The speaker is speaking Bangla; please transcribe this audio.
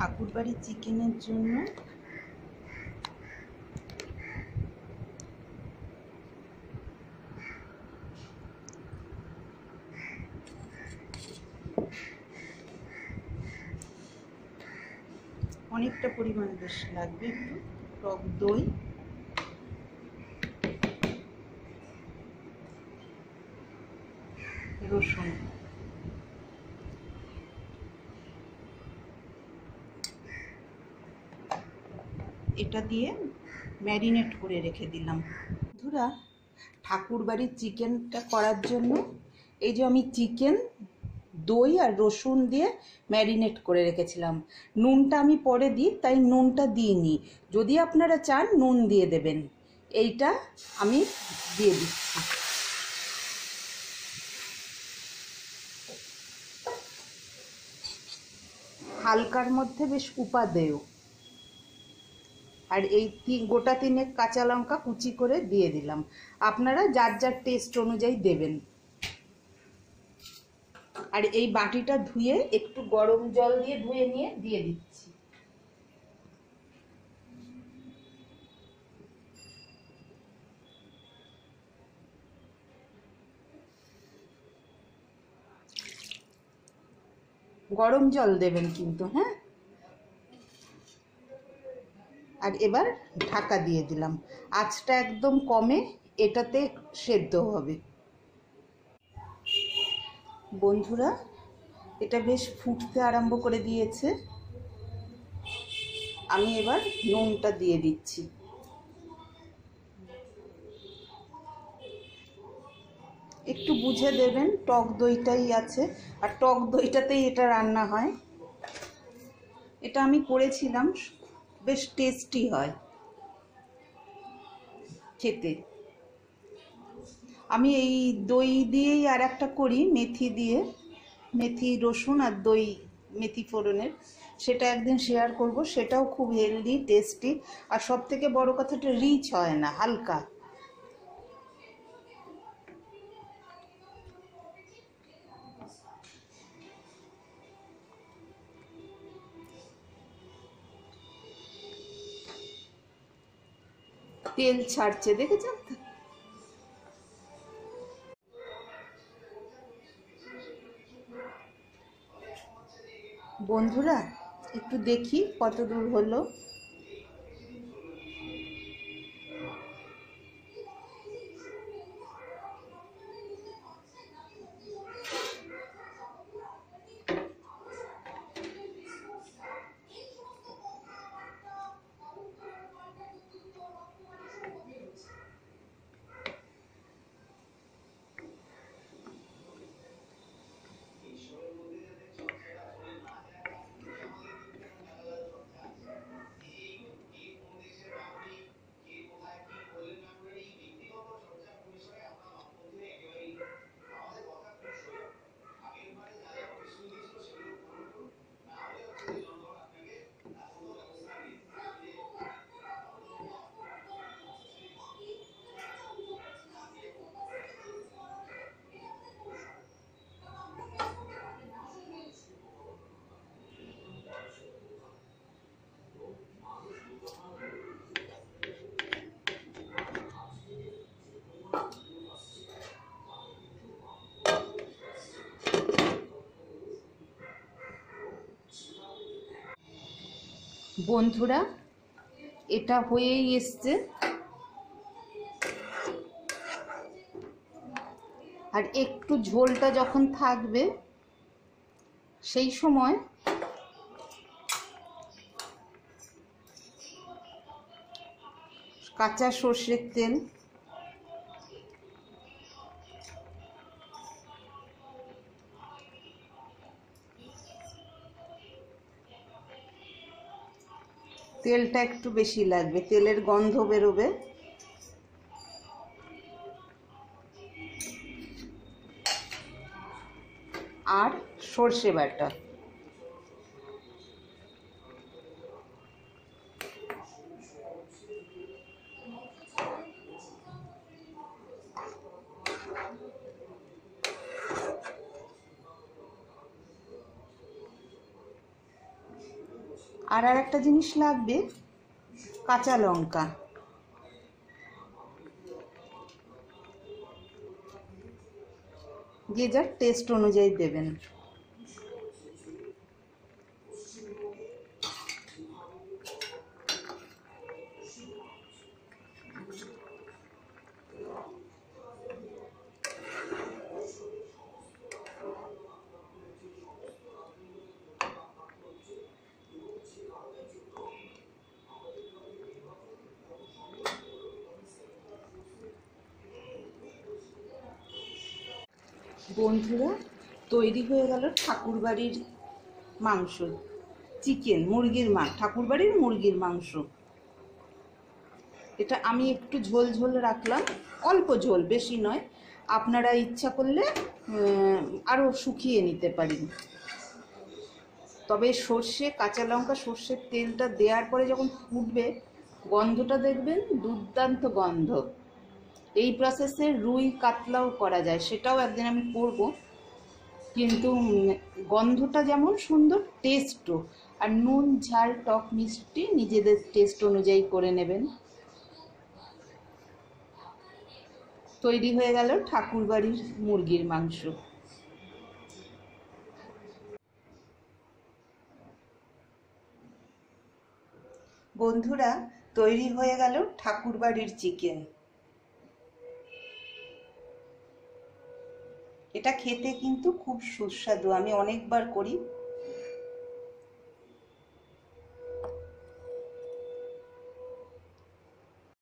ঠাকুরবাড়ির চিকেনের জন্য? অনেকটা পরিমাণে বেশ লাগবে একটু। টক দই। রসুন। এটা দিয়ে ম্যারিনেট করে রেখে দিলাম। ধুরা ঠাকুর বাড়ির চিকেনটা করার জন্য এই যে আমি চিকেন, দই আর রসুন দিয়ে ম্যারিনেট করে রেখেছিলাম। নুনটা আমি পরে দিই, তাই নুনটা দিইনি। যদি আপনারা চান, নুন দিয়ে দেবেন। এইটা আমি দিয়ে দিচ্ছি। হালকার মধ্যে বেশ উপাদেয় আর এই গোটা তিনেক কাঁচা লঙ্কা কুচি করে দিয়ে দিলাম। আপনারা যার যার টেস্ট অনুযায়ী দেবেন। আর এই বাটিটা ধুয়ে, একটু গরম জল দিয়ে ধুয়ে নিয়ে দিয়ে দিচ্ছি। গরম জল দেবেন কিন্তু হ্যাঁ? আর এবার ঢাকা দিয়ে দিলাম। আঁচটা একদম কমে এটাতে সেদ্ধ হবে। বন্ধুরা, এটা বেশ ফুটতে আরম্ভ করে দিয়েছে। আমি এবার নুনটা দিয়ে দিচ্ছি। একটু বুঝে দেবেন, টক দইটাই আছে। আর টক দইটাতেই এটা রান্না হয়। এটা আমি করেছিলাম। বেশ টেস্টি হয়। খেতে। আমি এই দই দিয়েই আর একটা করি, মেথি দিয়ে। মেথি, রসুন আর দই, মেথি ফোড়নের। সেটা একদিন শেয়ার করব, সেটাও খুব হেলদি টেস্টি আর সব থেকে বড় কথাটা রিচ হয় না, হালকা। তেল ছাড়ছে দেখেছেন বন্ধুরা একটু দেখি কত দূর হলো। বন্ধুরা এটা হয়েই এসছে। আর একটু ঝোলটা যখন থাকবে সেই সময় কাঁচা সর্ষের তেল তেলটা একটু বেশি লাগবে তেলের গন্ধ বেরোবে। আর সর্ষে বাটা আর আর একটা জিনিস লাগবে কাঁচা লঙ্কা। যে যার টেস্ট অনুযায়ী দেবেন। বন্ধুরা, তৈরি হয়ে গেল ঠাকুরবাড়ির মাংস। চিকেন মুরগির মাংস ঠাকুরবাড়ির মুরগির মাংস। এটা আমি একটু ঝোল ঝোল রাখলাম, অল্প ঝোল, বেশি নয়। আপনারা ইচ্ছা করলে আরও শুকিয়ে নিতে পারেন। তবে সর্ষে, কাঁচা লঙ্কা, সর্ষের তেলটা দেওয়ার পরে যখন ফুটবে, গন্ধটা দেখবেন, দুর্দান্ত গন্ধ। এই প্রসেসে রুই কাতলাও করা যায়, সেটাও একদিন আমি করব। কিন্তু গন্ধটা যেমন সুন্দর টেস্টও আর নুন, ঝাল, টক, মিষ্টি নিজেদের টেস্ট অনুযায়ী করে নেবেন। তৈরি হয়ে গেল ঠাকুরবাড়ির মুরগির মাংস। বন্ধুরা, তৈরি হয়ে গেল ঠাকুরবাড়ির চিকেন এটা খেতে কিন্তু খুব সুস্বাদু। আমি অনেকবার করি।